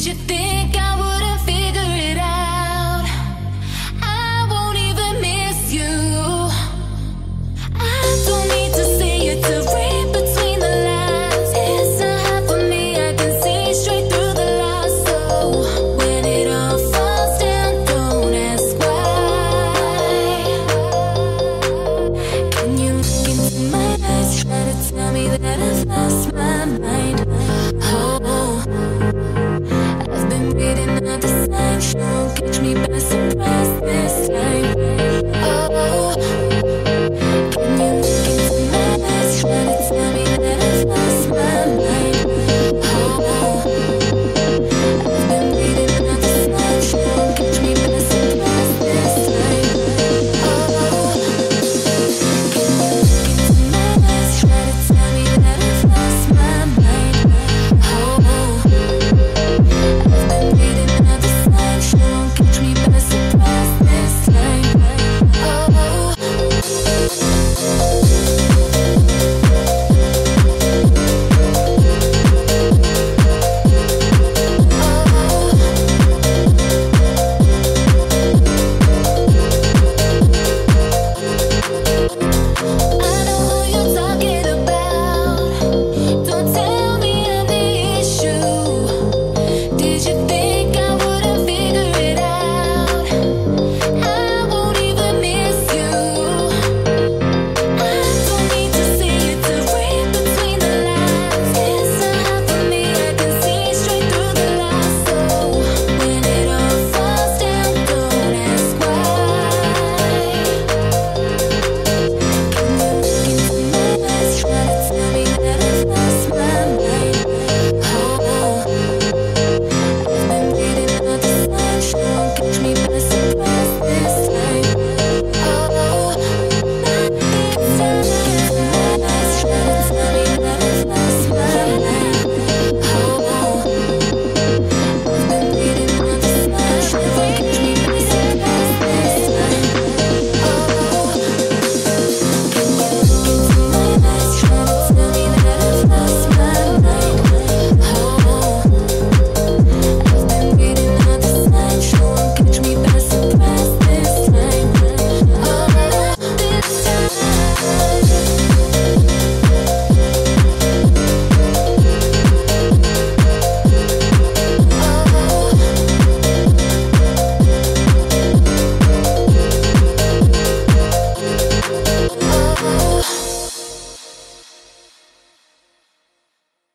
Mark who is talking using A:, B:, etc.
A: de tempo.